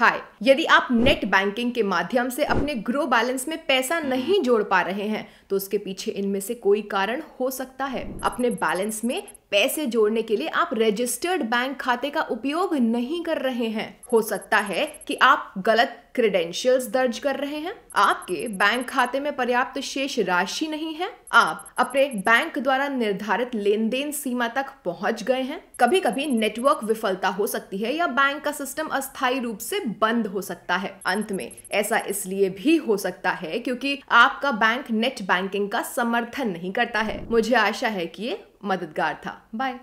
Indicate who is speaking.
Speaker 1: हाय यदि आप net banking के माध्यम से अपने ग्रो बैलेंस में पैसा नहीं जोड़ पा रहे हैं तो उसके पीछे इनमें से कोई कारण हो सकता है। अपने बैलेंस में पैसे जोड़ने के लिए आप रजिस्टर्ड बैंक खाते का उपयोग नहीं कर रहे हैं। हो सकता है कि आप गलत क्रेडेंशियल्स दर्ज कर रहे हैं। आपके बैंक खाते में पर्याप्त शेष राशि नहीं है। आप अपने बैंक द्वारा निर्धारित लेन देन सीमा तक पहुँच गए हैं। कभी कभी नेटवर्क विफलता हो सकती है या बैंक का सिस्टम अस्थायी रूप से बंद हो सकता है। अंत में ऐसा इसलिए भी हो सकता है क्योंकि आपका बैंक नेट बैंकिंग का समर्थन नहीं करता है। मुझे आशा है कि ये मददगार था। बाय